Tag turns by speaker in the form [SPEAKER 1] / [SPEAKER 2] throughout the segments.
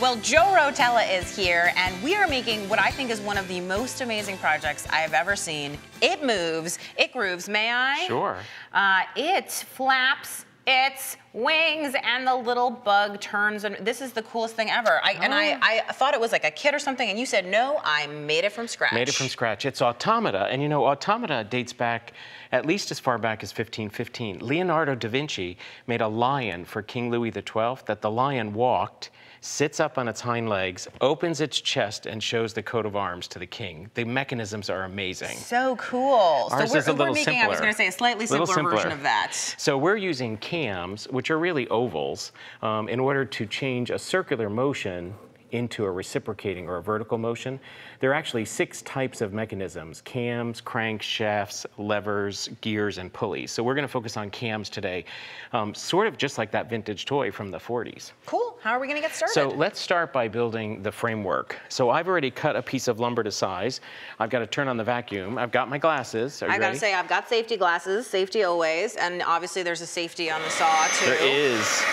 [SPEAKER 1] Well, Joe Rotella is here, and we are making what I think is one of the most amazing projects I have ever seen. It moves, it grooves, may I?
[SPEAKER 2] Sure.
[SPEAKER 1] Uh, it flaps its wings and the little bug turns and this is the coolest thing ever. I, And I,
[SPEAKER 2] Oh.
[SPEAKER 1] I thought it was like a kit or something and you said, no, I made it from scratch.
[SPEAKER 2] Made it from scratch. It's automata, and you know, automata dates back at least as far back as 1515. Leonardo da Vinci made a lion for King Louis XII that the lion walked, sits up on its hind legs, opens its chest, and shows the coat of arms to the king. The mechanisms are amazing.
[SPEAKER 1] So cool.
[SPEAKER 2] Ours
[SPEAKER 1] so we're,
[SPEAKER 2] is a little
[SPEAKER 1] making, I was
[SPEAKER 2] simpler.
[SPEAKER 1] going to say, a slightly
[SPEAKER 2] Little
[SPEAKER 1] simpler, version of that.
[SPEAKER 2] So we're using cams, which are really ovals, um, in order to change a circular motion into a reciprocating or a vertical motion. There are actually six types of mechanisms, cams, crankshafts, levers, gears, and pulleys. So we're gonna focus on cams today, um, sort of just like that vintage toy from the 40s.
[SPEAKER 1] Cool. How are we going to get started?
[SPEAKER 2] So let's start by building the framework. So I've already cut a piece of lumber to size. I've got to turn on the vacuum. I've got my glasses. Are you
[SPEAKER 1] I gotta
[SPEAKER 2] ready?
[SPEAKER 1] say, I've got safety glasses, safety always, and obviously there's a safety on the saw too.
[SPEAKER 2] There is.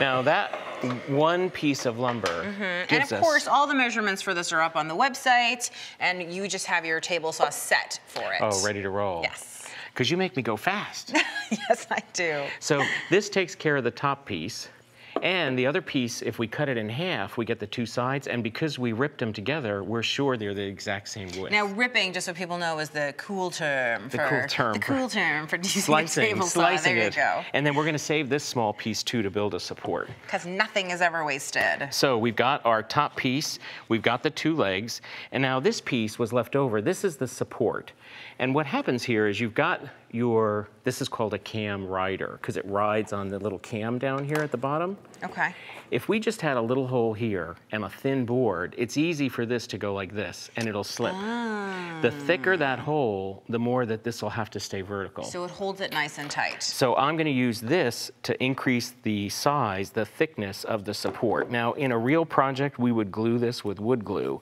[SPEAKER 2] Now that one piece of lumber
[SPEAKER 1] Mm-hmm. And
[SPEAKER 2] gives
[SPEAKER 1] of course, all the measurements for this are up on the website, and you just have your table saw set for it.
[SPEAKER 2] oh ready to roll.
[SPEAKER 1] Yes.
[SPEAKER 2] Because you make me go fast.
[SPEAKER 1] yes, I do.
[SPEAKER 2] so this takes care of the top piece. And the other piece, if we cut it in half, we get the two sides. And because we ripped them together, we're sure they're the exact same width.
[SPEAKER 1] Now, ripping, just so people know, is the cool term
[SPEAKER 2] The
[SPEAKER 1] for
[SPEAKER 2] cool term
[SPEAKER 1] the
[SPEAKER 2] for
[SPEAKER 1] cool term for using a
[SPEAKER 2] slicing,
[SPEAKER 1] table saw.
[SPEAKER 2] slicing
[SPEAKER 1] there
[SPEAKER 2] it.
[SPEAKER 1] you go.
[SPEAKER 2] And then we're going to save this small piece too to build a support.
[SPEAKER 1] Because nothing is ever wasted.
[SPEAKER 2] So we've got our top piece, we've got the two legs, and now this piece was left over. This is the support. And what happens here is you've got your, this is called a cam rider, because it rides on the little cam down here at the bottom.
[SPEAKER 1] Okay.
[SPEAKER 2] If we just had a little hole here and a thin board, it's easy for this to go like this, and it'll slip. The ah. thicker that hole, the more that this will have to stay vertical.
[SPEAKER 1] So it holds it nice and tight.
[SPEAKER 2] So I'm going to use this to increase the size, the thickness of the support. Now, in a real project, we would glue this with wood glue.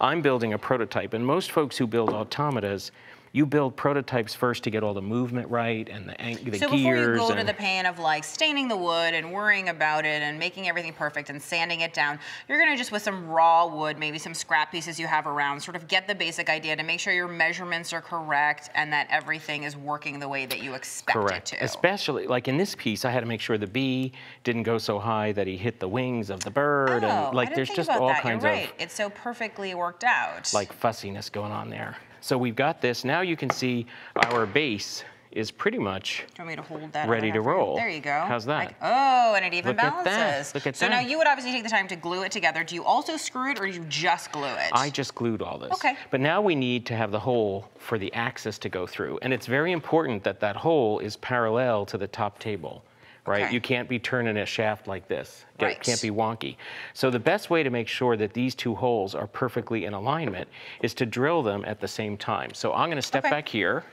[SPEAKER 2] I'm building a prototype, and most folks who build automatas, you build prototypes first to get all the movement right and the, the
[SPEAKER 1] So before you
[SPEAKER 2] gears.
[SPEAKER 1] go to the pain of like staining the wood and worrying about it and making everything perfect and sanding it down, you're gonna just with some raw wood, maybe some scrap pieces you have around, sort of get the basic idea to make sure your measurements are correct and that everything is working the way that you expect
[SPEAKER 2] Correct.
[SPEAKER 1] it to.
[SPEAKER 2] Especially, like in this piece, I had to make sure the bee didn't go so high that he hit the wings of the bird.
[SPEAKER 1] oh,
[SPEAKER 2] and like
[SPEAKER 1] I didn't
[SPEAKER 2] there's
[SPEAKER 1] think
[SPEAKER 2] just all
[SPEAKER 1] that.
[SPEAKER 2] kinds
[SPEAKER 1] you're
[SPEAKER 2] of
[SPEAKER 1] right. It's so perfectly worked out.
[SPEAKER 2] like fussiness going on there. So we've got this. Now you can see our base is pretty much
[SPEAKER 1] Do you want me to hold that?
[SPEAKER 2] Ready to
[SPEAKER 1] half for you?
[SPEAKER 2] roll.
[SPEAKER 1] There you go.
[SPEAKER 2] How's that?
[SPEAKER 1] Like, oh, and it even
[SPEAKER 2] Look at that.
[SPEAKER 1] balances.
[SPEAKER 2] Look at
[SPEAKER 1] so now you would obviously take the time to glue it together. Do you also screw it or do you just glue it?
[SPEAKER 2] I just glued all this.
[SPEAKER 1] Okay.
[SPEAKER 2] But now we need to have the hole for the axis to go through. And it's very important that that hole is parallel to the top table, right?
[SPEAKER 1] Okay.
[SPEAKER 2] You can't be turning a shaft like this. It
[SPEAKER 1] Right.
[SPEAKER 2] can't be wonky. So the best way to make sure that these two holes are perfectly in alignment is to drill them at the same time. So I'm gonna step
[SPEAKER 1] Okay.
[SPEAKER 2] back here.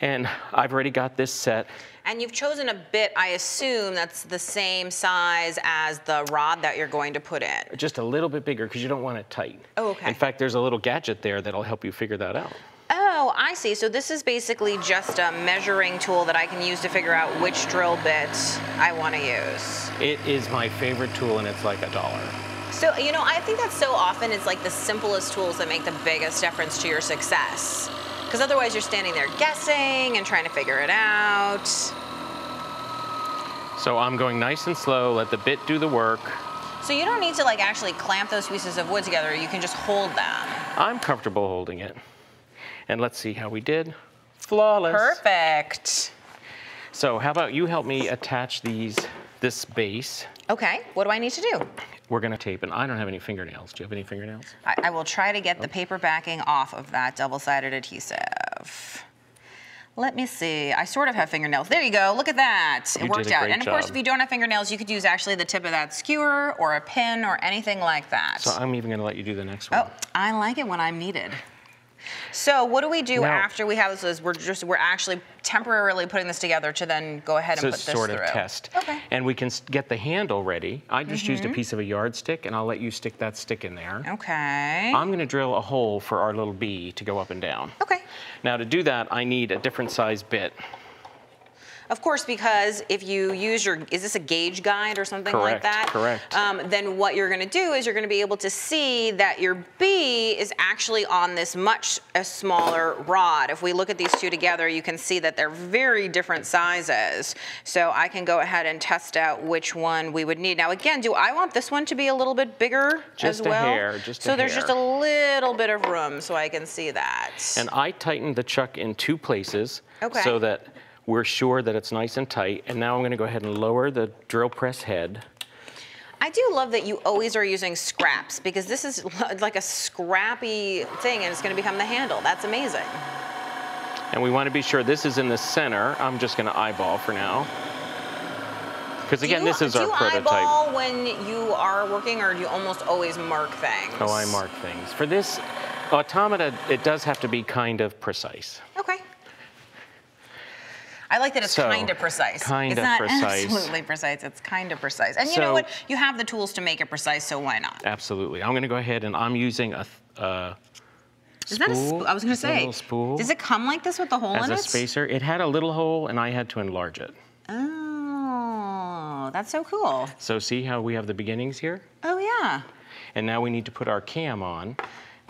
[SPEAKER 2] And I've already got this set.
[SPEAKER 1] And you've chosen a bit, I assume, that's the same size as the rod that you're going to put in.
[SPEAKER 2] just a little bit bigger because you don't want it tight.
[SPEAKER 1] Oh, okay.
[SPEAKER 2] In fact, there's a little gadget there that'll help you figure that out.
[SPEAKER 1] I see. So this is basically just a measuring tool that I can use to figure out which drill bit I want to use.
[SPEAKER 2] It is my favorite tool and it's like a dollar.
[SPEAKER 1] So, you know, I think that so often it's like the simplest tools that make the biggest difference to your success. Because otherwise you're standing there guessing and trying to figure it out.
[SPEAKER 2] So I'm going nice and slow, let the bit do the work.
[SPEAKER 1] So you don't need to like actually clamp those pieces of wood together. You can just hold them.
[SPEAKER 2] I'm comfortable holding it. And let's see how we did. Flawless.
[SPEAKER 1] Perfect.
[SPEAKER 2] So how about you help me attach these, this base.
[SPEAKER 1] Okay, what do I need to do?
[SPEAKER 2] We're gonna tape, and I don't have any fingernails. Do you have any fingernails?
[SPEAKER 1] I, I will try to get the oh. paper backing off of that double-sided adhesive. Let me see. I sort of have fingernails. There you go. Look at that. It
[SPEAKER 2] You
[SPEAKER 1] worked out. And of course,
[SPEAKER 2] job.
[SPEAKER 1] if you don't have fingernails, you could use actually the tip of that skewer or a pin or anything like that.
[SPEAKER 2] So I'm even going to let you do the next one.
[SPEAKER 1] Oh, I like it when I'm needed. So what do we do
[SPEAKER 2] Now-
[SPEAKER 1] after we have this? Is we're just we're actually temporarily putting this together to then go ahead and put this
[SPEAKER 2] sort of
[SPEAKER 1] through.
[SPEAKER 2] test.
[SPEAKER 1] Okay.
[SPEAKER 2] And we can get the handle ready. I just used a
[SPEAKER 1] Mm-hmm.
[SPEAKER 2] piece of a yardstick, and I'll let you stick that stick in there.
[SPEAKER 1] Okay.
[SPEAKER 2] I'm going to drill a hole for our little bee to go up and down.
[SPEAKER 1] okay.
[SPEAKER 2] Now to do that, I need a different size bit.
[SPEAKER 1] Of course, because if you use your, is this a gauge guide or something like that?
[SPEAKER 2] correct.
[SPEAKER 1] Um, then what you're going to do is you're going to be able to see that your bee is actually on this much a smaller rod. If we look at these two together, you can see that they're very different sizes. So I can go ahead and test out which one we would need. Now again, do I want this one to be a little bit bigger
[SPEAKER 2] Just
[SPEAKER 1] as
[SPEAKER 2] a
[SPEAKER 1] well?
[SPEAKER 2] hair, just a
[SPEAKER 1] so there's just a little bit of room so I can see that.
[SPEAKER 2] And I tightened the chuck in two places
[SPEAKER 1] Okay.
[SPEAKER 2] so that we're sure that it's nice and tight. And now I'm going to go ahead and lower the drill press head.
[SPEAKER 1] I do love that you always are using scraps because this is like a scrappy thing and it's going to become the handle. That's amazing.
[SPEAKER 2] And we want to be sure this is in the center. I'm just going to eyeball for now. Because again,
[SPEAKER 1] you-
[SPEAKER 2] this is
[SPEAKER 1] do
[SPEAKER 2] our
[SPEAKER 1] you
[SPEAKER 2] prototype.
[SPEAKER 1] eyeball when you are working or do you almost always mark things?
[SPEAKER 2] Oh, I mark things. For this automata, it does have to be kind of precise.
[SPEAKER 1] I like that it's
[SPEAKER 2] So,
[SPEAKER 1] kind of precise.
[SPEAKER 2] kinda
[SPEAKER 1] it's not
[SPEAKER 2] precise.
[SPEAKER 1] absolutely precise. It's kind of precise. And you know what? You have the tools to make it precise, so why not?
[SPEAKER 2] Absolutely. I'm going to go ahead and I'm using a uh,
[SPEAKER 1] Is that a
[SPEAKER 2] spool.
[SPEAKER 1] spool? I was going to
[SPEAKER 2] a
[SPEAKER 1] say.
[SPEAKER 2] little spool.
[SPEAKER 1] Does it come like this with the hole
[SPEAKER 2] as
[SPEAKER 1] in
[SPEAKER 2] a
[SPEAKER 1] it?
[SPEAKER 2] spacer. It had a little hole, and I had to enlarge it.
[SPEAKER 1] Oh, that's so cool.
[SPEAKER 2] So see how we have the beginnings here?
[SPEAKER 1] Oh yeah.
[SPEAKER 2] And now we need to put our cam on.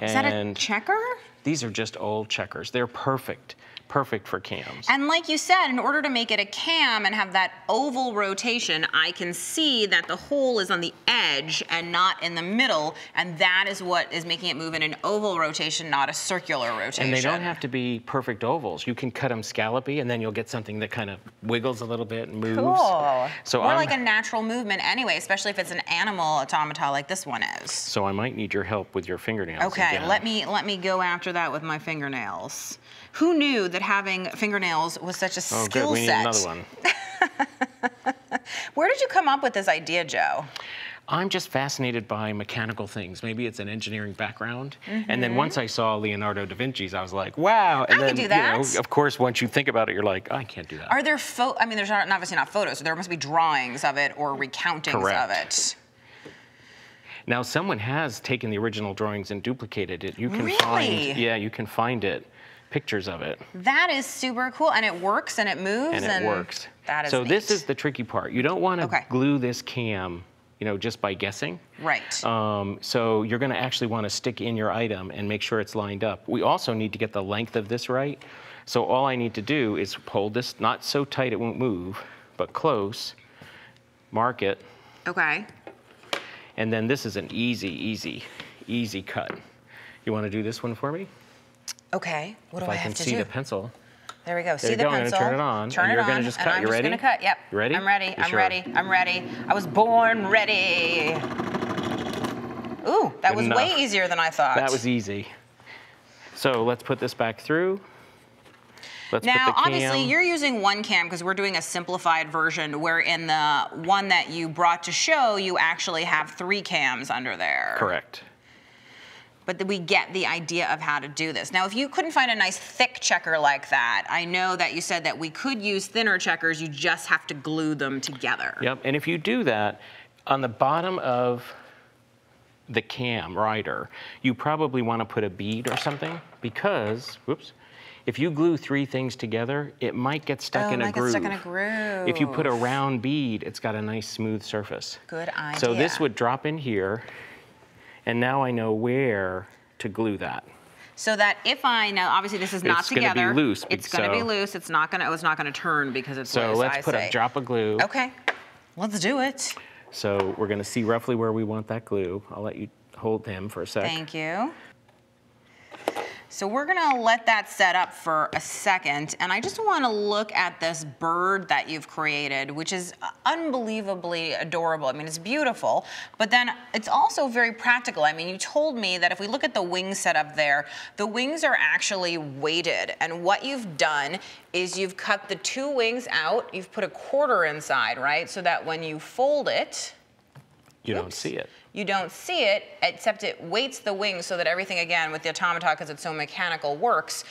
[SPEAKER 1] Is that a checker?
[SPEAKER 2] These are just old checkers. They're perfect, perfect for cams.
[SPEAKER 1] And like you said, in order to make it a cam and have that oval rotation, I can see that the hole is on the edge and not in the middle, and that is what is making it move in an oval rotation, not a circular rotation.
[SPEAKER 2] And they don't have to be perfect ovals. You can cut them scallopy, and then you'll get something that kind of wiggles a little bit and moves.
[SPEAKER 1] Cool.
[SPEAKER 2] So
[SPEAKER 1] More
[SPEAKER 2] I'm,
[SPEAKER 1] like a natural movement anyway, especially if it's an animal automata like this one is.
[SPEAKER 2] So I might need your help with your fingernails.
[SPEAKER 1] Okay,
[SPEAKER 2] again.
[SPEAKER 1] let me let me go after that with my fingernails. Who knew that having fingernails was such a
[SPEAKER 2] Oh,
[SPEAKER 1] skill
[SPEAKER 2] good. We need
[SPEAKER 1] set?
[SPEAKER 2] another one.
[SPEAKER 1] Where did you come up with this idea, Joe?
[SPEAKER 2] I'm just fascinated by mechanical things. Maybe it's an engineering background. And then once I saw Leonardo da Vinci's, I was like, wow. And
[SPEAKER 1] Mm-hmm. I
[SPEAKER 2] then,
[SPEAKER 1] could do
[SPEAKER 2] you
[SPEAKER 1] that.
[SPEAKER 2] know, of course, once you think about it, you're like, I can't do that.
[SPEAKER 1] Are there? I mean, there's not, obviously not photos. So there must be drawings of it or recountings of
[SPEAKER 2] Correct.
[SPEAKER 1] it.
[SPEAKER 2] Now, someone has taken the original drawings and duplicated it. You can
[SPEAKER 1] Really?
[SPEAKER 2] find, yeah, you can find it, pictures of it,
[SPEAKER 1] That is super cool, and it works and it moves
[SPEAKER 2] and it works.
[SPEAKER 1] That is
[SPEAKER 2] so this is the tricky part. You don't want to
[SPEAKER 1] Okay.
[SPEAKER 2] glue this cam, you know, just by guessing.
[SPEAKER 1] right.
[SPEAKER 2] Um, so you're going to actually want to stick in your item and make sure it's lined up. We also need to get the length of this right. So all I need to do is hold this not so tight it won't move, but close, mark it,
[SPEAKER 1] okay.
[SPEAKER 2] And then this is an easy, easy, easy cut. You want to do this one for me?
[SPEAKER 1] Okay. What do
[SPEAKER 2] if
[SPEAKER 1] I,
[SPEAKER 2] I
[SPEAKER 1] have
[SPEAKER 2] can see the pencil.
[SPEAKER 1] There we go. See
[SPEAKER 2] you
[SPEAKER 1] the
[SPEAKER 2] go. I'm gonna
[SPEAKER 1] pencil.
[SPEAKER 2] turn it on,
[SPEAKER 1] Turn
[SPEAKER 2] and
[SPEAKER 1] it
[SPEAKER 2] you're
[SPEAKER 1] on.
[SPEAKER 2] gonna just
[SPEAKER 1] and
[SPEAKER 2] cut.
[SPEAKER 1] I'm
[SPEAKER 2] You
[SPEAKER 1] just
[SPEAKER 2] ready?
[SPEAKER 1] gonna cut. Yep.
[SPEAKER 2] You ready?
[SPEAKER 1] I'm ready.
[SPEAKER 2] You
[SPEAKER 1] I'm
[SPEAKER 2] sure?
[SPEAKER 1] ready. I'm ready. I was born ready. Ooh, that
[SPEAKER 2] Good
[SPEAKER 1] was
[SPEAKER 2] enough.
[SPEAKER 1] way easier than I thought.
[SPEAKER 2] That was easy. So let's put this back through. Let's
[SPEAKER 1] Now, obviously, you're using one cam because we're doing a simplified version where in the one that you brought to show, you actually have three cams under there.
[SPEAKER 2] Correct.
[SPEAKER 1] But we get the idea of how to do this. Now, if you couldn't find a nice thick checker like that, I know that you said that we could use thinner checkers, you just have to glue them together.
[SPEAKER 2] Yep. And if you do that, on the bottom of the cam rider, you probably want to put a bead or something because, whoops, if you glue three things together, it might get stuck
[SPEAKER 1] Oh,
[SPEAKER 2] in a
[SPEAKER 1] might get
[SPEAKER 2] groove.
[SPEAKER 1] stuck in a groove.
[SPEAKER 2] If you put a round bead, it's got a nice smooth surface.
[SPEAKER 1] Good idea.
[SPEAKER 2] So this would drop in here, and now I know where to glue that.
[SPEAKER 1] So that if I know, obviously this is not
[SPEAKER 2] It's gonna be
[SPEAKER 1] together.
[SPEAKER 2] loose,
[SPEAKER 1] It's going to be loose. It's not going to. Oh, it's not going to turn because it's
[SPEAKER 2] So
[SPEAKER 1] loose.
[SPEAKER 2] So let's
[SPEAKER 1] I
[SPEAKER 2] put
[SPEAKER 1] see.
[SPEAKER 2] a drop of glue.
[SPEAKER 1] Okay, let's do it.
[SPEAKER 2] So we're gonna see roughly where we want that glue. I'll let you hold him for a sec.
[SPEAKER 1] Thank you. So we're gonna let that set up for a second, and I just wanna look at this bird that you've created, which is unbelievably adorable. I mean, it's beautiful, but then it's also very practical. I mean, you told me that if we look at the wing setup there, the wings are actually weighted, and what you've done is you've cut the two wings out, you've put a quarter inside, right? So that when you fold it,
[SPEAKER 2] You don't see it.
[SPEAKER 1] You don't see it, except it weights the wings so that everything, again, with the automata, because it's so mechanical, works.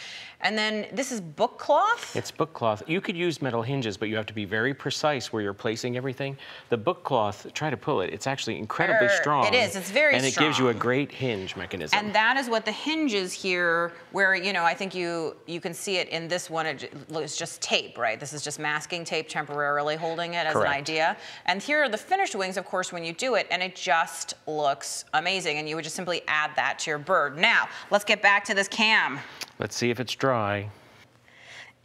[SPEAKER 1] And then this is book cloth.
[SPEAKER 2] It's book cloth. You could use metal hinges, but you have to be very precise where you're placing everything. The book cloth, try to pull it. It's actually incredibly
[SPEAKER 1] Er,
[SPEAKER 2] strong.
[SPEAKER 1] it is. It's very strong.
[SPEAKER 2] And it gives you a great hinge mechanism.
[SPEAKER 1] And that is what the hinges here, where, you know, I think you you can see it in this one, it it's just tape, right? This is just masking tape temporarily holding it as
[SPEAKER 2] Correct.
[SPEAKER 1] an idea. And here are the finished wings, of course, when you do it, and it just looks amazing. And you would just simply add that to your bird. Now, let's get back to this cam.
[SPEAKER 2] Let's see if it's dry.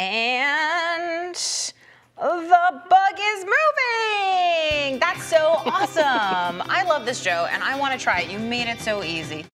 [SPEAKER 1] And the bug is moving. That's so awesome. I love this, Joe, and I want to try it. You made it so easy.